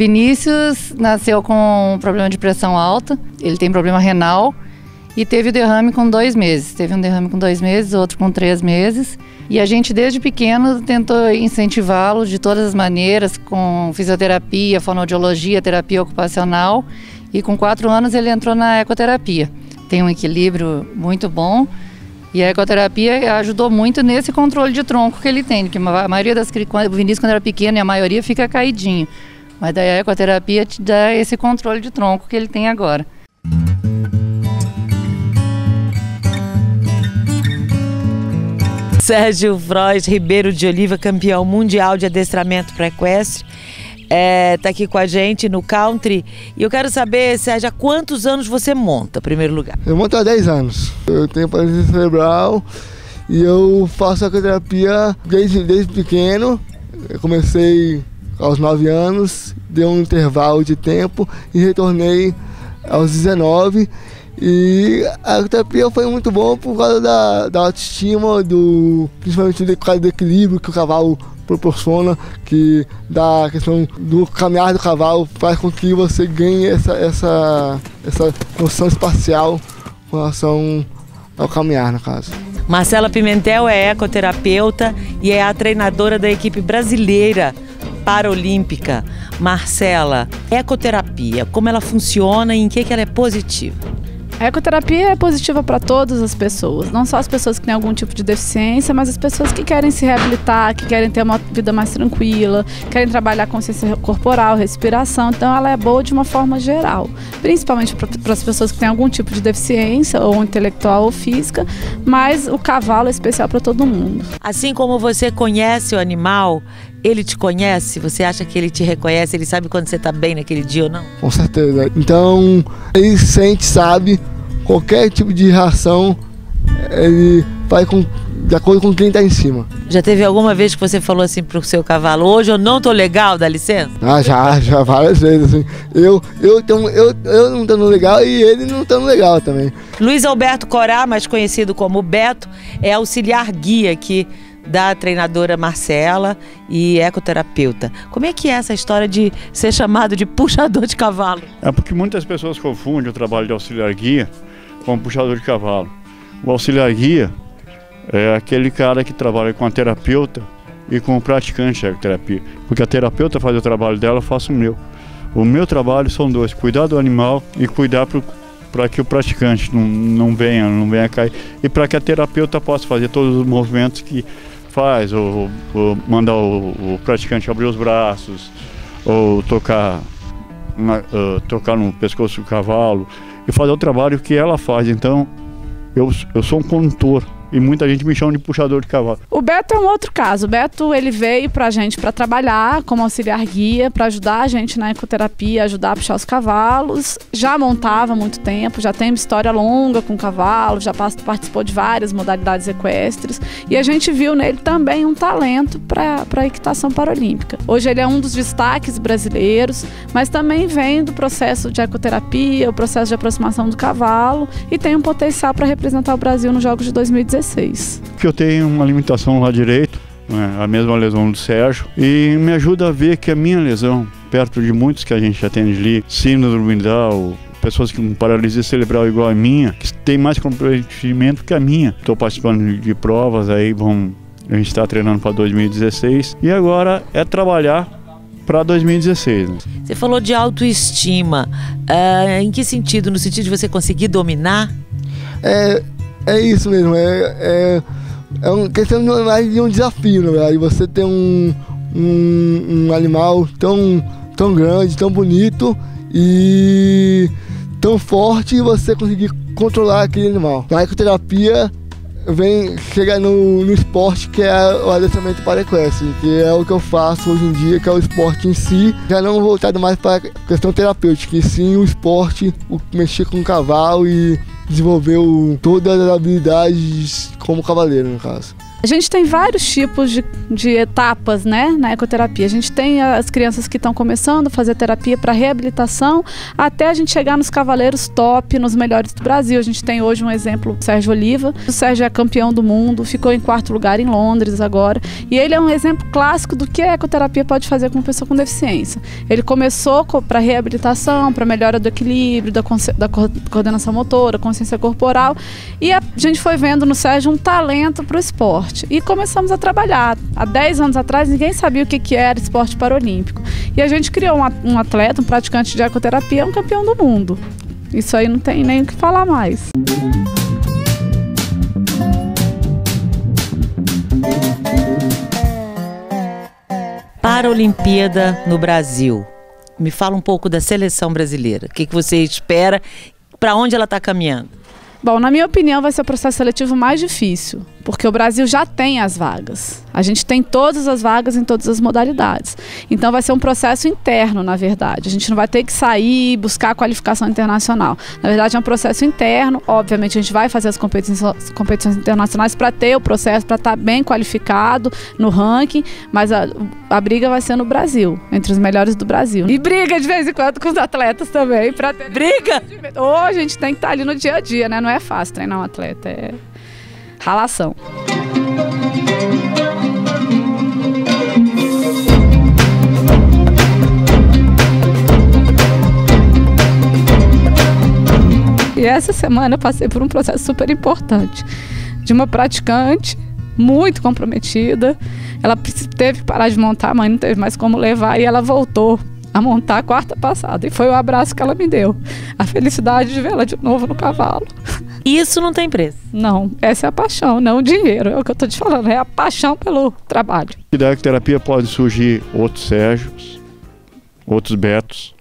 Vinícius nasceu com um problema de pressão alta, ele tem problema renal e teve o derrame com dois meses. Teve um derrame com dois meses, outro com três meses. E a gente, desde pequeno, tentou incentivá-lo de todas as maneiras, com fisioterapia, fonoaudiologia, terapia ocupacional. E com quatro anos ele entrou na ecoterapia. Tem um equilíbrio muito bom. E a ecoterapia ajudou muito nesse controle de tronco que ele tem, que a maioria das crianças, o Vinícius quando era pequeno, e a maioria fica caidinho. Mas daí a ecoterapia te dá esse controle de tronco que ele tem agora. Sérgio Frois Ribeiro de Oliva, campeão mundial de adestramento para equestre, é, tá aqui com a gente no country. E eu quero saber, Sérgio, há quantos anos você monta, em primeiro lugar? Eu monto há 10 anos. Eu tenho paralisia cerebral e eu faço ecoterapia desde, desde pequeno. Eu comecei aos 9 anos, dei um intervalo de tempo e retornei aos 19 e a terapia foi muito bom por causa da, da autoestima, do, principalmente do, do equilíbrio que o cavalo proporciona, que da questão do caminhar do cavalo faz com que você ganhe essa, essa, essa noção espacial com relação ao caminhar, no caso. Marcela Pimentel é ecoterapeuta e é a treinadora da equipe brasileira paralímpica. Marcela, ecoterapia, como ela funciona e em que, que ela é positiva? A ecoterapia é positiva para todas as pessoas, não só as pessoas que têm algum tipo de deficiência, mas as pessoas que querem se reabilitar, que querem ter uma vida mais tranquila, querem trabalhar consciência corporal, respiração. Então, ela é boa de uma forma geral, principalmente para as pessoas que têm algum tipo de deficiência, ou intelectual ou física, mas o cavalo é especial para todo mundo. Assim como você conhece o animal, ele te conhece? Você acha que ele te reconhece? Ele sabe quando você está bem naquele dia ou não? Com certeza. Então, ele sente, sabe, qualquer tipo de reação, ele vai com, de acordo com quem está em cima. Já teve alguma vez que você falou assim pro seu cavalo, hoje eu não tô legal, dá licença? Ah, já, já várias vezes, assim. Eu, eu, tão, eu, eu não estando legal e ele não estando legal também. Luiz Alberto Corá, mais conhecido como Beto, é auxiliar guia aqui da treinadora Marcela e ecoterapeuta. Como é que é essa história de ser chamado de puxador de cavalo? É porque muitas pessoas confundem o trabalho de auxiliar guia com puxador de cavalo. O auxiliar guia é aquele cara que trabalha com a terapeuta e com o praticante de ecoterapia. Porque a terapeuta faz o trabalho dela, eu faço o meu. O meu trabalho são dois: cuidar do animal e cuidar para que o praticante não, não venha, não venha cair. E para que a terapeuta possa fazer todos os movimentos que faz, ou, ou mandar o, o, praticante abrir os braços, ou tocar, na, uh, tocar no pescoço do cavalo, e fazer o trabalho que ela faz. Então, eu, eu sou um condutor e muita gente me chama de puxador de cavalo. O Beto é um outro caso. O Beto ele veio pra gente para trabalhar como auxiliar guia, para ajudar a gente na ecoterapia, ajudar a puxar os cavalos. Já montava há muito tempo, já tem uma história longa com cavalo, já participou de várias modalidades equestres e a gente viu nele também um talento para a equitação paralímpica. Hoje ele é um dos destaques brasileiros, mas também vem do processo de ecoterapia, o processo de aproximação do cavalo e tem um potencial para representar o Brasil nos Jogos de 2016. 2016. Que eu tenho uma limitação lá direito, né, a mesma lesão do Sérgio, e me ajuda a ver que a minha lesão, perto de muitos que a gente atende ali, síndrome Down, pessoas com paralisia cerebral igual a minha, que tem mais comprometimento que a minha. Estou participando de provas aí, vão, a gente está treinando para 2016 e agora é trabalhar para 2016. Né? Você falou de autoestima. Uh, em que sentido? No sentido de você conseguir dominar? É, é isso mesmo, é, é, é uma questão de um desafio, na verdade. Você tem um, um, um animal tão, tão grande, tão bonito e tão forte e você conseguir controlar aquele animal. Na ecoterapia vem chega no, no esporte que é o adestramento para equestre, que é o que eu faço hoje em dia, que é o esporte em si, já não voltado mais para a questão terapêutica, e sim o esporte, o mexer com o cavalo e desenvolveu todas as habilidades como cavaleiro, no caso. A gente tem vários tipos de, de etapas né, na ecoterapia. A gente tem as crianças que estão começando a fazer terapia para reabilitação, até a gente chegar nos cavaleiros top, nos melhores do Brasil. A gente tem hoje um exemplo, o Sérgio Oliva. O Sérgio é campeão do mundo, ficou em quarto lugar em Londres agora. E ele é um exemplo clássico do que a ecoterapia pode fazer com uma pessoa com deficiência. Ele começou para reabilitação, para melhora do equilíbrio, da, da coordenação motora, consciência corporal. E a gente foi vendo no Sérgio um talento para o esporte. E começamos a trabalhar. Há 10 anos atrás, ninguém sabia o que, que era esporte paralímpico. E a gente criou um atleta, um praticante de ecoterapia, um campeão do mundo. Isso aí não tem nem o que falar mais. Paralimpíada no Brasil. Me fala um pouco da seleção brasileira. O que, que você espera? Para onde ela está caminhando? Bom, na minha opinião, vai ser o processo seletivo mais difícil, porque o Brasil já tem as vagas. A gente tem todas as vagas em todas as modalidades. Então vai ser um processo interno, na verdade. A gente não vai ter que sair e buscar a qualificação internacional. Na verdade, é um processo interno. Obviamente, a gente vai fazer as competições, competições internacionais para ter o processo, para estar tá bem qualificado no ranking, mas a, a briga vai ser no Brasil, entre os melhores do Brasil. E briga de vez em quando com os atletas também. Pra ter... Briga? Ou a gente tem que estar tá ali no dia a dia, né? Não é fácil treinar um atleta, é ralação. E essa semana eu passei por um processo super importante de uma praticante muito comprometida. Ela teve que parar de montar, mãe não teve mais como levar e ela voltou a montar quarta passada. E foi o abraço que ela me deu. A felicidade de vê-la de novo no cavalo. Isso não tem preço. Não, essa é a paixão, não o dinheiro. É o que eu estou te falando, é a paixão pelo trabalho. E da terapia pode surgir outros Sérgios, outros Betos,